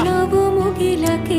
प्रणवमुखिलक